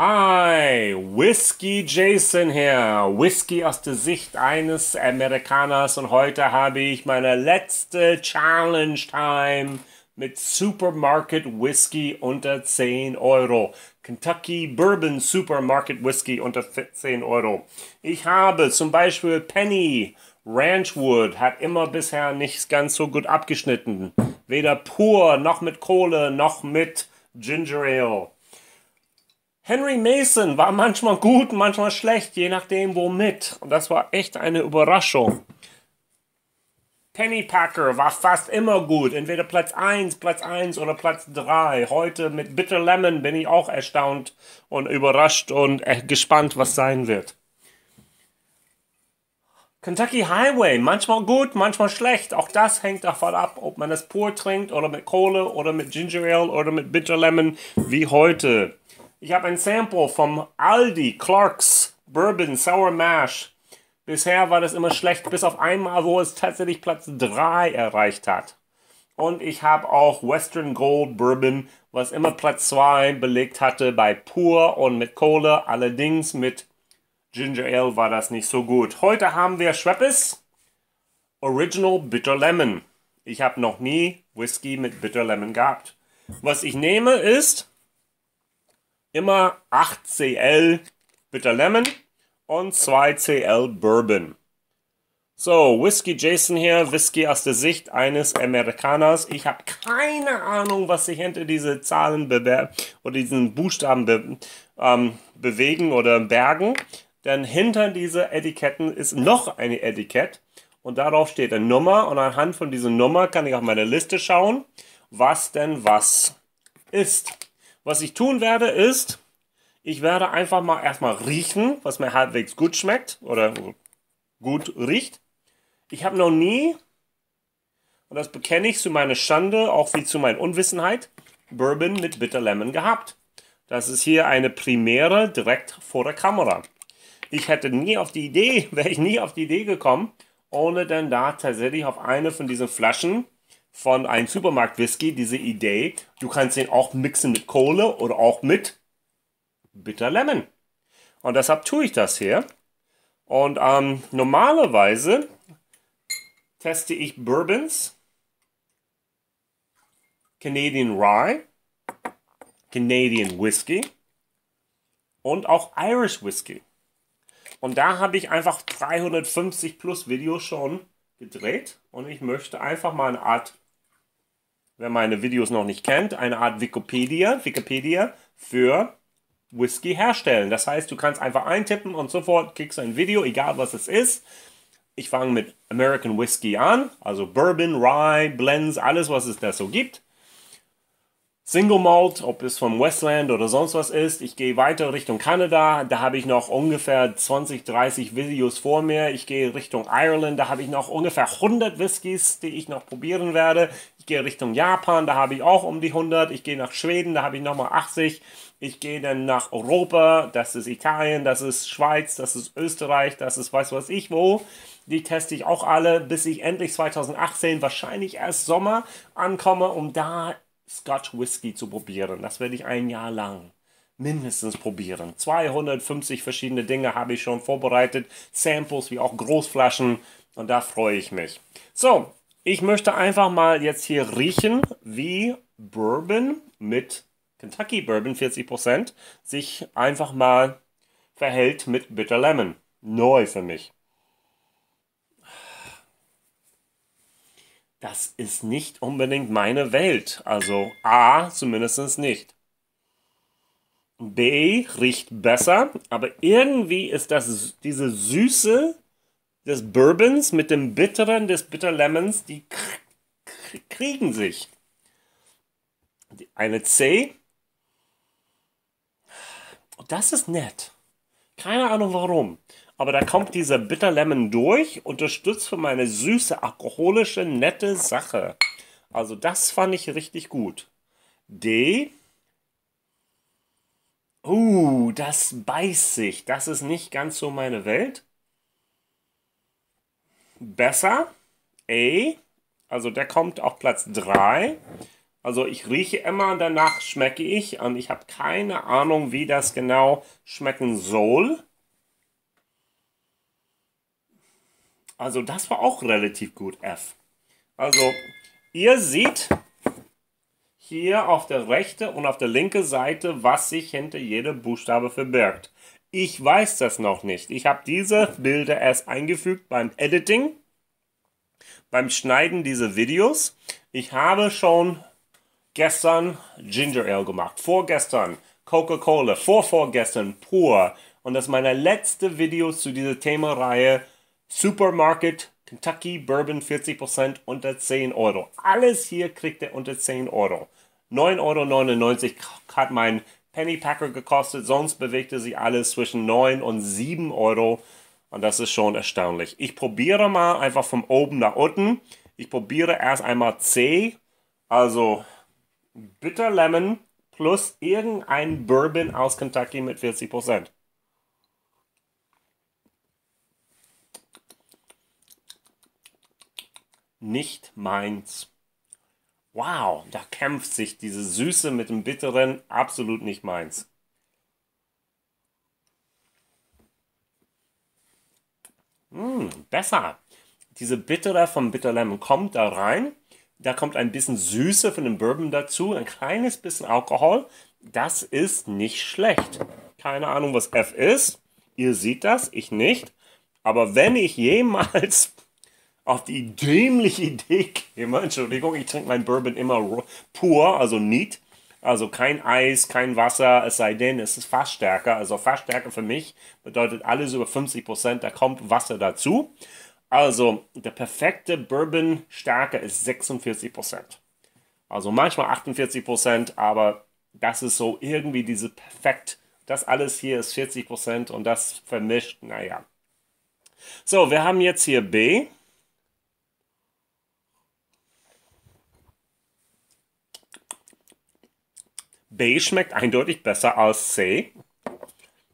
Hi, Whiskey Jason hier. Whisky aus der Sicht eines Amerikaners und heute habe ich meine letzte Challenge Time mit Supermarket Whisky unter 10 Euro. Kentucky Bourbon Supermarket Whisky unter 10 Euro. Ich habe zum Beispiel Penny Ranchwood, hat immer bisher nicht ganz so gut abgeschnitten. Weder pur, noch mit Kohle, noch mit Ginger Ale. Henry Mason war manchmal gut, manchmal schlecht, je nachdem womit. Und das war echt eine Überraschung. Penny Packer war fast immer gut, entweder Platz 1, Platz 1 oder Platz 3. Heute mit Bitter Lemon bin ich auch erstaunt und überrascht und äh, gespannt, was sein wird. Kentucky Highway, manchmal gut, manchmal schlecht. Auch das hängt davon ab, ob man es pur trinkt oder mit Kohle oder mit Ginger Ale oder mit Bitter Lemon wie heute. Ich habe ein Sample vom Aldi Clarks Bourbon Sour Mash. Bisher war das immer schlecht, bis auf einmal, wo es tatsächlich Platz 3 erreicht hat. Und ich habe auch Western Gold Bourbon, was immer Platz 2 belegt hatte bei Pur und mit Kohle. Allerdings mit Ginger Ale war das nicht so gut. Heute haben wir Schweppes Original Bitter Lemon. Ich habe noch nie Whisky mit Bitter Lemon gehabt. Was ich nehme ist immer 8 CL Bitter Lemon und 2 CL Bourbon. So, Whisky Jason hier, Whisky aus der Sicht eines Amerikaners. Ich habe keine Ahnung, was sich hinter diese Zahlen oder diesen Buchstaben be ähm, bewegen oder bergen. Denn hinter diese Etiketten ist noch eine Etikett und darauf steht eine Nummer und anhand von dieser Nummer kann ich auf meine Liste schauen, was denn was ist. Was ich tun werde, ist, ich werde einfach mal erstmal riechen, was mir halbwegs gut schmeckt oder gut riecht. Ich habe noch nie, und das bekenne ich zu meiner Schande, auch wie zu meiner Unwissenheit, Bourbon mit Bitter Lemon gehabt. Das ist hier eine Primäre direkt vor der Kamera. Ich hätte nie auf die Idee, wäre ich nie auf die Idee gekommen, ohne dann da tatsächlich auf eine von diesen Flaschen von einem Supermarkt-Whisky diese Idee, du kannst den auch mixen mit Kohle oder auch mit Bitter Lemon. Und deshalb tue ich das hier. Und ähm, normalerweise teste ich Bourbons, Canadian Rye, Canadian Whisky und auch Irish Whisky. Und da habe ich einfach 350 plus Videos schon gedreht und ich möchte einfach mal eine Art, wer meine Videos noch nicht kennt, eine Art Wikipedia, Wikipedia für Whisky herstellen. Das heißt, du kannst einfach eintippen und sofort kriegst du ein Video, egal was es ist. Ich fange mit American Whisky an, also Bourbon, Rye, Blends, alles was es da so gibt. Single Malt, ob es vom Westland oder sonst was ist. Ich gehe weiter Richtung Kanada, da habe ich noch ungefähr 20, 30 Videos vor mir. Ich gehe Richtung Ireland, da habe ich noch ungefähr 100 Whiskys, die ich noch probieren werde. Gehe Richtung Japan, da habe ich auch um die 100. Ich gehe nach Schweden, da habe ich nochmal 80. Ich gehe dann nach Europa, das ist Italien, das ist Schweiz, das ist Österreich, das ist weiß was ich wo. Die teste ich auch alle, bis ich endlich 2018, wahrscheinlich erst Sommer, ankomme, um da Scotch Whisky zu probieren. Das werde ich ein Jahr lang mindestens probieren. 250 verschiedene Dinge habe ich schon vorbereitet. Samples wie auch Großflaschen. Und da freue ich mich. So, ich möchte einfach mal jetzt hier riechen, wie Bourbon mit Kentucky Bourbon 40% sich einfach mal verhält mit Bitter Lemon. Neu für mich. das ist nicht unbedingt meine Welt. Also A zumindest nicht. B riecht besser, aber irgendwie ist das diese Süße des Bourbons mit dem Bitteren des Bitter Lemons, die kriegen sich. Eine C. Das ist nett. Keine Ahnung warum. Aber da kommt dieser Bitter Lemon durch, unterstützt für meine süße, alkoholische, nette Sache. Also das fand ich richtig gut. D. Uh, das beißt sich. Das ist nicht ganz so meine Welt. Besser. A. Also der kommt auf Platz 3. Also ich rieche immer, danach schmecke ich und ich habe keine Ahnung, wie das genau schmecken soll. Also das war auch relativ gut, F. Also ihr seht hier auf der rechten und auf der linken Seite, was sich hinter jedem Buchstabe verbirgt. Ich weiß das noch nicht. Ich habe diese Bilder erst eingefügt beim Editing, beim Schneiden dieser Videos. Ich habe schon gestern Ginger Ale gemacht, vorgestern Coca-Cola, vorvorgestern Pur. Und das ist meine letzte Videos zu dieser Themenreihe Supermarket Kentucky Bourbon 40% unter 10 Euro. Alles hier kriegt ihr unter 10 Euro. 9,99 Euro hat mein Pennypacker gekostet, sonst bewegte sich alles zwischen 9 und 7 Euro. Und das ist schon erstaunlich. Ich probiere mal einfach von oben nach unten. Ich probiere erst einmal C, also Bitter Lemon plus irgendein Bourbon aus Kentucky mit 40%. Nicht meins. Wow, da kämpft sich diese Süße mit dem Bitteren absolut nicht meins. Mmh, besser. Diese Bittere vom Bitter Lemon kommt da rein. Da kommt ein bisschen Süße von dem Bourbon dazu, ein kleines bisschen Alkohol. Das ist nicht schlecht. Keine Ahnung, was F ist. Ihr seht das, ich nicht. Aber wenn ich jemals auf die dämliche Idee käme, Entschuldigung, ich trinke mein Bourbon immer pur, also neat, also kein Eis, kein Wasser, es sei denn, es ist Fassstärke. Also Fassstärke für mich bedeutet alles über 50%, da kommt Wasser dazu. Also der perfekte Bourbon-Stärke ist 46%. Also manchmal 48%, aber das ist so irgendwie diese perfekt. Das alles hier ist 40% und das vermischt, naja. So, wir haben jetzt hier B. B schmeckt eindeutig besser als C.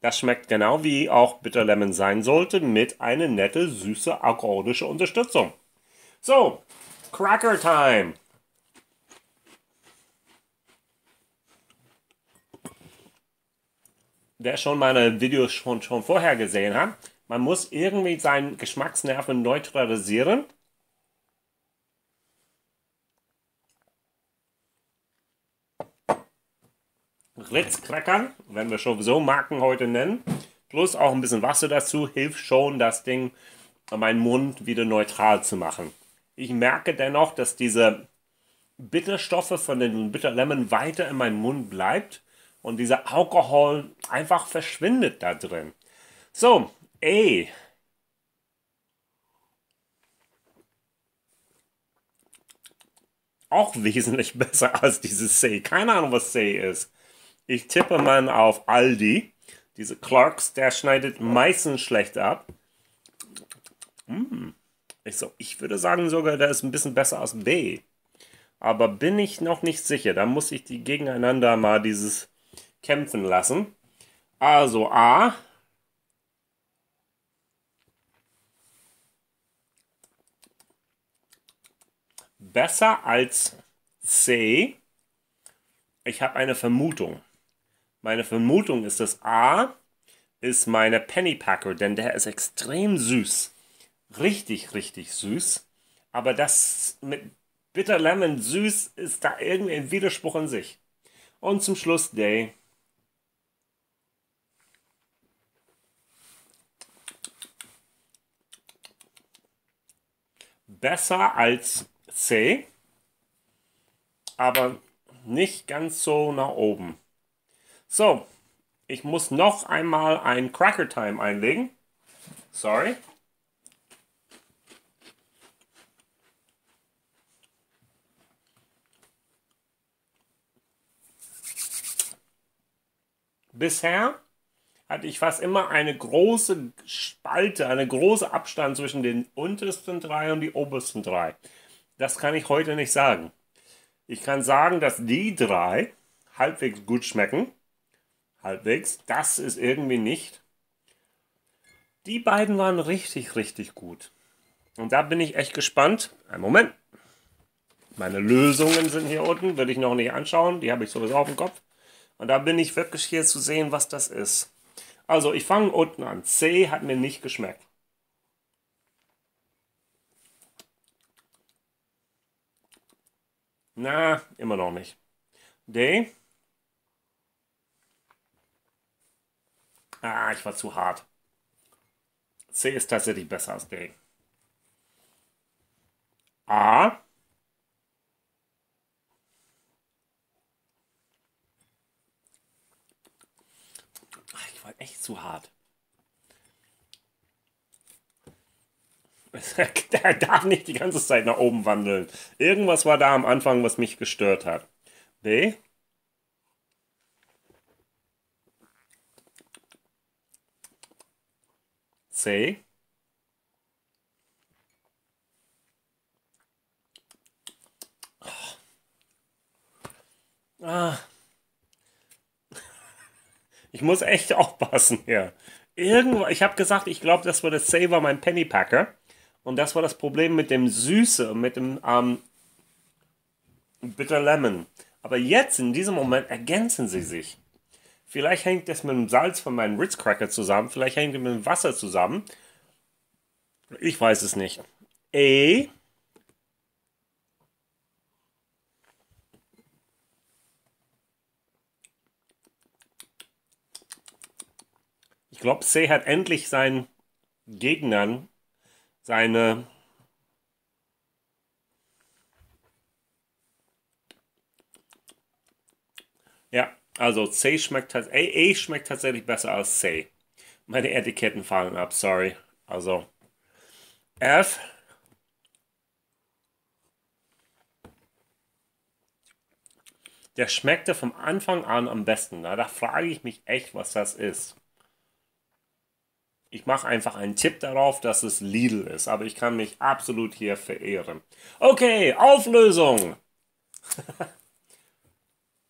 Das schmeckt genau wie auch Bitter Lemon sein sollte, mit einer nette, süße, alkoholische Unterstützung. So, Cracker Time. Wer schon meine Videos schon, schon vorher gesehen hat, man muss irgendwie seinen Geschmacksnerven neutralisieren Ritzcrackern, wenn wir schon so Marken heute nennen, plus auch ein bisschen Wasser dazu, hilft schon, das Ding meinen Mund wieder neutral zu machen. Ich merke dennoch, dass diese Bitterstoffe von den Bitter Lemon weiter in meinem Mund bleibt und dieser Alkohol einfach verschwindet da drin. So, ey. Auch wesentlich besser als dieses C. Keine Ahnung, was C ist. Ich tippe mal auf Aldi. Diese Clarks, der schneidet meistens schlecht ab. Mm. Ich, so, ich würde sagen sogar, der ist ein bisschen besser als B. Aber bin ich noch nicht sicher. Da muss ich die gegeneinander mal dieses kämpfen lassen. Also A. Besser als C. Ich habe eine Vermutung. Meine Vermutung ist, dass A ist meine Pennypacker, denn der ist extrem süß. Richtig, richtig süß. Aber das mit Bitter Lemon süß ist da irgendwie ein Widerspruch in sich. Und zum Schluss Day. Besser als C, aber nicht ganz so nach oben. So, ich muss noch einmal ein Cracker Time einlegen. Sorry. Bisher hatte ich fast immer eine große Spalte, eine große Abstand zwischen den untersten drei und die obersten drei. Das kann ich heute nicht sagen. Ich kann sagen, dass die drei halbwegs gut schmecken halbwegs. Das ist irgendwie nicht. Die beiden waren richtig, richtig gut. Und da bin ich echt gespannt. Ein Moment. Meine Lösungen sind hier unten, würde ich noch nicht anschauen, die habe ich sowieso auf dem Kopf. Und da bin ich wirklich hier zu sehen, was das ist. Also, ich fange unten an. C hat mir nicht geschmeckt. Na, immer noch nicht. D. Ah, ich war zu hart. C ist tatsächlich besser als D. A. Ich war echt zu hart. Er darf nicht die ganze Zeit nach oben wandeln. Irgendwas war da am Anfang, was mich gestört hat. B. C. Ah. Ich muss echt aufpassen hier. Irgendwo, ich habe gesagt, ich glaube, das war das Saver, mein Pennypacker. Und das war das Problem mit dem Süße, mit dem ähm, Bitter Lemon. Aber jetzt, in diesem Moment, ergänzen sie sich. Vielleicht hängt das mit dem Salz von meinem Ritz Cracker zusammen, vielleicht hängt es mit dem Wasser zusammen. Ich weiß es nicht. A. Ich glaube, C hat endlich seinen Gegnern seine Ja, also C schmeckt A, A schmeckt tatsächlich besser als C. Meine Etiketten fallen ab, sorry. Also F Der schmeckte vom Anfang an am besten. Na, da frage ich mich echt, was das ist. Ich mache einfach einen Tipp darauf, dass es Lidl ist, aber ich kann mich absolut hier verehren. Okay, Auflösung.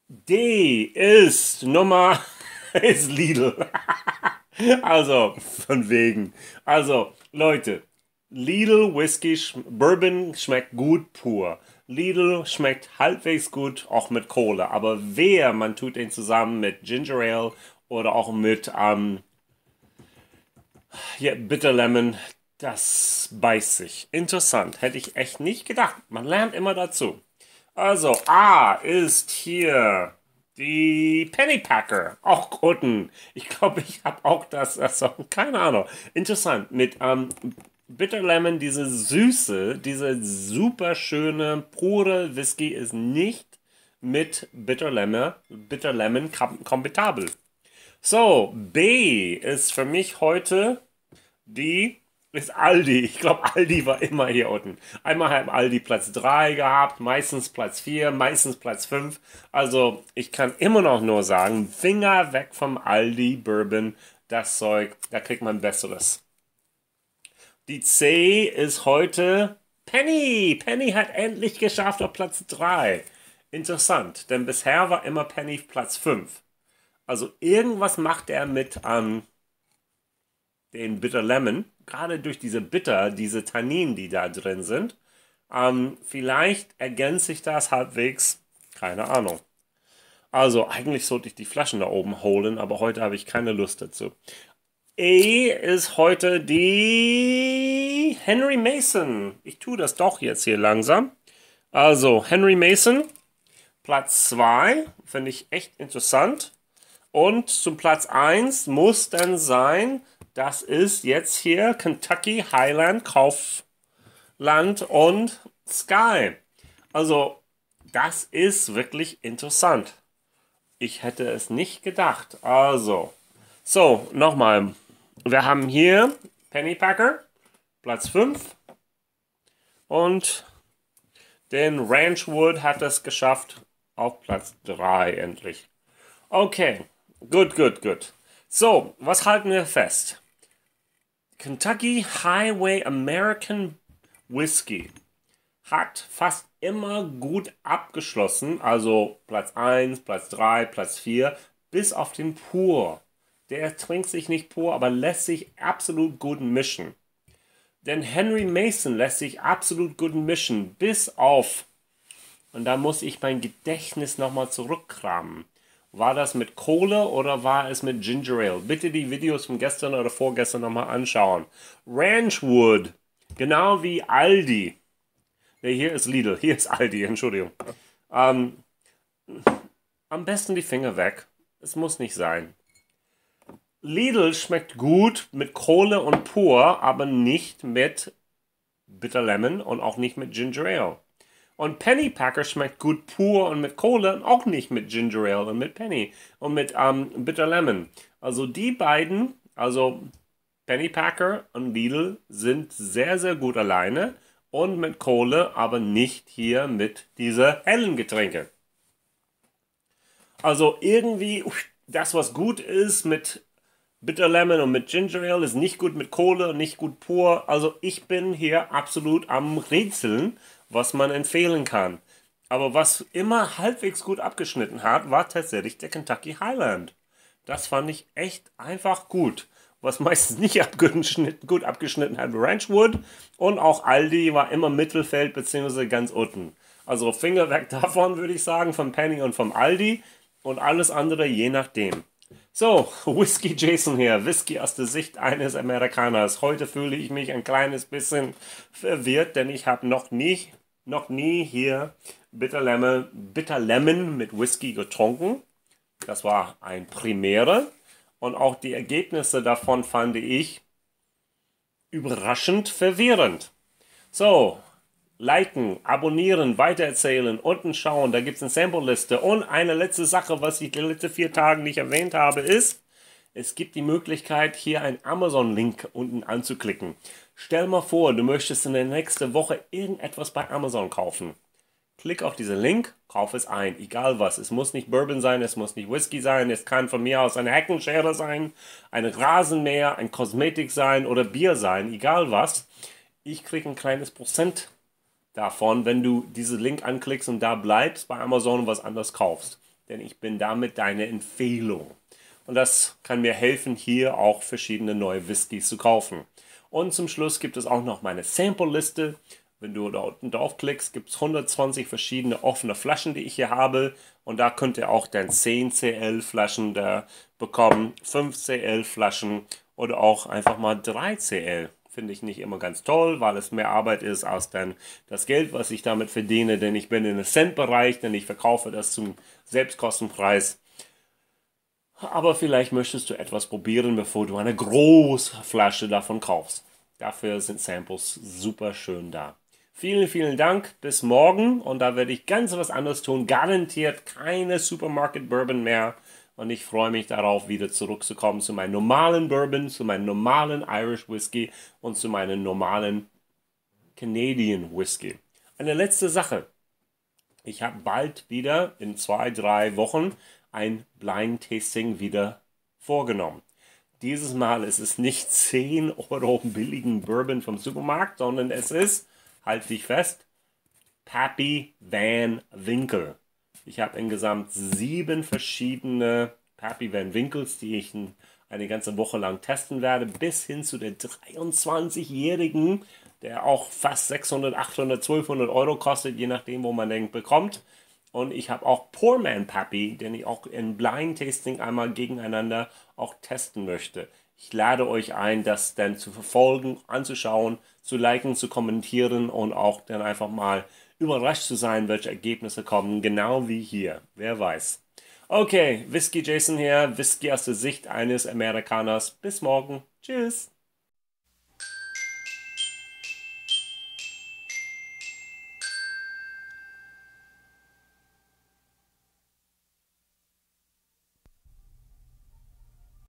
D ist Nummer ist Lidl. also, von wegen. Also, Leute, Lidl Whisky Bourbon schmeckt gut pur. Lidl schmeckt halbwegs gut, auch mit Kohle. Aber wer, man tut den zusammen mit Ginger Ale oder auch mit ähm, ja, Bitter Lemon, das beißt sich. Interessant, hätte ich echt nicht gedacht. Man lernt immer dazu. Also, A ist hier die Pennypacker. Auch guten. Ich glaube, ich habe auch das, also, keine Ahnung. Interessant. Mit ähm, Bitter Lemon, diese Süße, diese super schöne, pure Whisky ist nicht mit Bitter Lemon, Bitter Lemon kompatibel. So, B ist für mich heute die ist Aldi. Ich glaube, Aldi war immer hier unten. Einmal hat Aldi Platz 3 gehabt, meistens Platz 4, meistens Platz 5. Also, ich kann immer noch nur sagen, Finger weg vom Aldi Bourbon. Das Zeug, da kriegt man Besseres. Die C ist heute Penny. Penny hat endlich geschafft auf Platz 3. Interessant, denn bisher war immer Penny Platz 5. Also irgendwas macht er mit ähm, den Bitter Lemon, gerade durch diese Bitter, diese Tanninen, die da drin sind. Ähm, vielleicht ergänzt sich das halbwegs, keine Ahnung. Also eigentlich sollte ich die Flaschen da oben holen, aber heute habe ich keine Lust dazu. E ist heute die Henry Mason. Ich tue das doch jetzt hier langsam. Also Henry Mason, Platz 2, finde ich echt interessant. Und zum Platz 1 muss dann sein, das ist jetzt hier Kentucky Highland Kaufland und Sky. Also, das ist wirklich interessant. Ich hätte es nicht gedacht. Also, so, nochmal. Wir haben hier Pennypacker, Platz 5. Und den Ranchwood hat es geschafft auf Platz 3 endlich. Okay. Gut, gut, gut. So, was halten wir fest? Kentucky Highway American Whiskey hat fast immer gut abgeschlossen, also Platz 1, Platz 3, Platz 4, bis auf den Pur. Der trinkt sich nicht pur, aber lässt sich absolut gut mischen. Denn Henry Mason lässt sich absolut gut mischen, bis auf Und da muss ich mein Gedächtnis nochmal zurückkramen. War das mit Kohle oder war es mit Ginger Ale? Bitte die Videos von gestern oder vorgestern nochmal anschauen. Ranchwood, genau wie Aldi. Ne, hier ist Lidl, hier ist Aldi, Entschuldigung. Ähm, am besten die Finger weg. Es muss nicht sein. Lidl schmeckt gut mit Kohle und pur, aber nicht mit Bitter Lemon und auch nicht mit Ginger Ale. Und Penny Packer schmeckt gut pur und mit Kohle und auch nicht mit Ginger Ale und mit Penny und mit ähm, Bitter Lemon. Also die beiden, also Penny Packer und Lidl sind sehr, sehr gut alleine und mit Kohle, aber nicht hier mit dieser hellen Getränke. Also irgendwie das, was gut ist mit Bitter Lemon und mit Ginger Ale, ist nicht gut mit Kohle und nicht gut pur. Also ich bin hier absolut am Rätseln, was man empfehlen kann. Aber was immer halbwegs gut abgeschnitten hat, war tatsächlich der Kentucky Highland. Das fand ich echt einfach gut. Was meistens nicht abgeschnitten, gut abgeschnitten hat, Ranchwood. Und auch Aldi war immer Mittelfeld bzw. ganz unten. Also Finger weg davon, würde ich sagen, vom Penny und vom Aldi und alles andere je nachdem. So, Whisky Jason hier, Whisky aus der Sicht eines Amerikaners. Heute fühle ich mich ein kleines bisschen verwirrt, denn ich habe noch nie, noch nie hier Bitter Lemon, Bitter Lemon mit Whisky getrunken. Das war ein Primäre und auch die Ergebnisse davon fand ich überraschend verwirrend. So, liken, abonnieren, weitererzählen, unten schauen, da gibt es eine Sample-Liste. Und eine letzte Sache, was ich die letzten vier Tage nicht erwähnt habe, ist, es gibt die Möglichkeit, hier einen Amazon-Link unten anzuklicken. Stell mal vor, du möchtest in der nächsten Woche irgendetwas bei Amazon kaufen. Klick auf diesen Link, kauf es ein, egal was. Es muss nicht Bourbon sein, es muss nicht Whisky sein, es kann von mir aus eine Heckenschere sein, ein Rasenmäher, ein Kosmetik sein oder Bier sein, egal was. Ich kriege ein kleines Prozent davon, wenn du diesen Link anklickst und da bleibst bei Amazon und was anderes kaufst. Denn ich bin damit deine Empfehlung. Und das kann mir helfen, hier auch verschiedene neue Whiskys zu kaufen. Und zum Schluss gibt es auch noch meine Sample-Liste. Wenn du da unten draufklickst, gibt es 120 verschiedene offene Flaschen, die ich hier habe. Und da könnt ihr auch dann 10 CL Flaschen da bekommen, 5 CL Flaschen oder auch einfach mal 3 CL finde ich nicht immer ganz toll, weil es mehr Arbeit ist als dann das Geld, was ich damit verdiene, denn ich bin in einem Cent-Bereich, denn ich verkaufe das zum Selbstkostenpreis. Aber vielleicht möchtest du etwas probieren, bevor du eine große Flasche davon kaufst. Dafür sind Samples super schön da. Vielen, vielen Dank. Bis morgen. Und da werde ich ganz was anderes tun. Garantiert keine Supermarket Bourbon mehr. Und ich freue mich darauf, wieder zurückzukommen zu meinem normalen Bourbon, zu meinem normalen Irish Whisky und zu meinem normalen Canadian Whisky. Eine letzte Sache. Ich habe bald wieder in zwei, drei Wochen ein Blind Tasting wieder vorgenommen. Dieses Mal ist es nicht 10 Euro billigen Bourbon vom Supermarkt, sondern es ist, halt dich fest, Pappy Van Winkle. Ich habe insgesamt sieben verschiedene Pappy Van Winkles, die ich eine ganze Woche lang testen werde, bis hin zu der 23-jährigen, der auch fast 600, 800, 1200 Euro kostet, je nachdem, wo man den bekommt. Und ich habe auch Poor Man Pappy, den ich auch in Blind Tasting einmal gegeneinander auch testen möchte. Ich lade euch ein, das dann zu verfolgen, anzuschauen, zu liken, zu kommentieren und auch dann einfach mal überrascht zu sein, welche Ergebnisse kommen, genau wie hier. Wer weiß. Okay, Whisky Jason hier, Whisky aus der Sicht eines Amerikaners. Bis morgen. Tschüss.